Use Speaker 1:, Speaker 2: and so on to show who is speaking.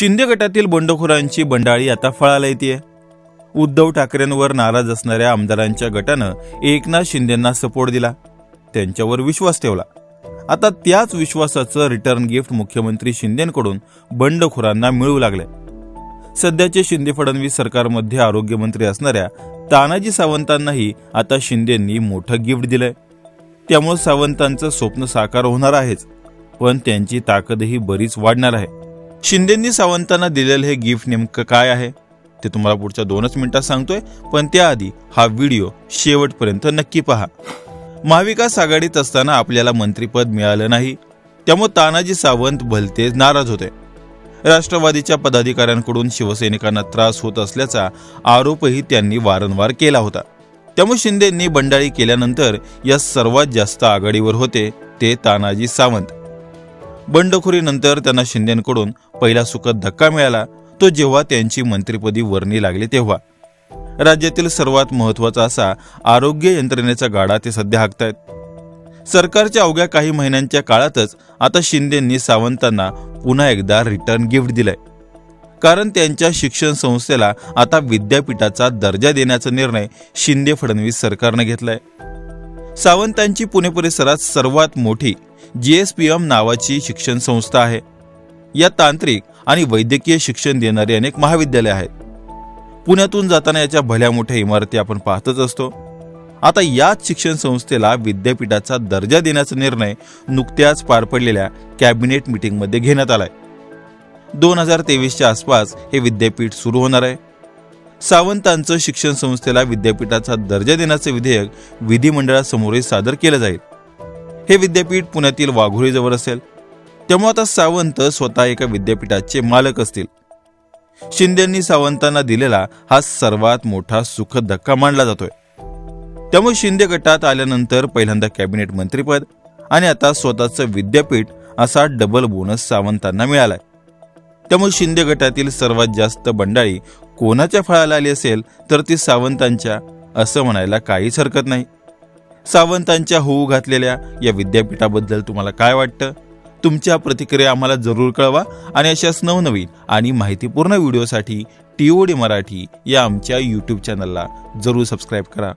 Speaker 1: शिंदे गटातील बंडखोरांची बंडाळी आता फळाला येते उद्धव ठाकरेंवर नाराज असणाऱ्या आमदारांच्या गटानं एकनाथ शिंदेंना सपोर्ट दिला. त्यांच्यावर विश्वास ठेवला. आता त्याच विश्वासाचं रिटर्न गिफ्ट मुख्यमंत्री शिंदेकडून बंडखोरांना मिळू लागले सध्याचे शिंदे फडणवीस सरकारमध्ये आरोग्यमंत्री असणाऱ्या तानाजी सावंतांनाही आता शिंदेंनी मोठं गिफ्ट दिलंय. त्यामुळे सावंतांचं स्वप्न साकार होणार आहेच पण त्यांची ताकदही बरीच वाढणार आहे. शिंदेंनी सावंतांना दिलेलं हे गिफ्ट नेमकं काय आहे? ते तुम्हाला पुढच्या दोनच मिनिटात सांगतोय पण त्याआधी हा व्हिडिओ शेवटपर्यंत नक्की पहा. महाविकास आघाडीत असताना आपल्याला मंत्रीपद मिळालं नाही. त्यामुळे तानाजी सावंत भलतेच नाराज होते. राष्ट्रवादीच्या पदाधिकाऱ्यांकडून शिवसैनिकांना त्रास होत असल्याचा आरोपही त्यांनी वारंवार केला होता. त्यामुळे शिंदेंनी बंडाळी केल्यानंतर या सर्वात जास्त आघाडीवर होते ते तानाजी सावंत. बंडखोरीनंतर त्यांना शिंदेकडून पहिला सुखद धक्का मिळाला तो जेव्हा त्यांची मंत्रिपदी वर्णी लागली तेव्हा. राज्यातील सर्वात महत्त्वाचा असा आरोग्य यंत्रणेचा गाडा ते सध्या हाकतायत. सरकारच्या अवघ्या काही महिन्यांच्या काळातच आता शिंदेंनी सावंतांना पुन्हा एकदा रिटर्न गिफ्ट दिलंय. कारण त्यांच्या शिक्षण संस्थेला आता विद्यापीठाचा दर्जा देण्याचा निर्णय शिंदे फडणवीस सरकारने घेतलाय. सावंतांची पुणे परिसरात सर्वात मोठी जीएसपीएम नावाची शिक्षण संस्था आहे. या तांत्रिक आणि वैद्यकीय शिक्षण देणारी अनेक महाविद्यालये आहेत. पुण्यातून जाताना याच्या भल्या मोठ्या इमारती आपण पाहतच असतो. आता याच शिक्षण संस्थेला विद्यापीठाचा दर्जा देण्याचा निर्णय नुकत्याच पार पडलेल्या कॅबिनेट मीटिंगमध्ये घेण्यात आलाय. दोन हजार तेवीसच्या आसपास हे विद्यापीठ सुरू होणार आहे. सावंतांचं शिक्षण संस्थेला विद्यापीठाचा दर्जा देण्याचं विधेयक विधिमंडळासमोरही सादर केलं जाईल. हे विद्यापीठ पुण्यातील वाघोळीजवळ असेल. तेव्हा आता सावंत स्वतः एका विद्यापीठाचे मालक असतील. शिंदेंनी सावंतांना दिलेला हा सर्वात मोठा सुखद धक्का मानला जातोय. त्यामुळे शिंदे गटात आल्यानंतर पहिल्यांदा कॅबिनेट मंत्रीपद आणि आता स्वतःचं विद्यापीठ असा डबल बोनस सावंतांना मिळालाय. त्यामुळे शिंदे गटातील सर्वात जास्त बंडाळी कोणाच्या फळाला आली असेल तर ती सावंतांच्या असं म्हणायला काहीच हरकत नाही. सावंतांच्या होऊ घातलेल्या या विद्यापीठाबद्दल तुम्हाला काय वाटतं? तुमच्या प्रतिक्रिया आम्हाला जरूर कळवा आणि अशाच नवनवीन आणि माहितीपूर्ण व्हिडिओसाठी टी वी डी मराठी या आमच्या यूट्यूब चॅनलला जरूर सबस्क्राईब करा.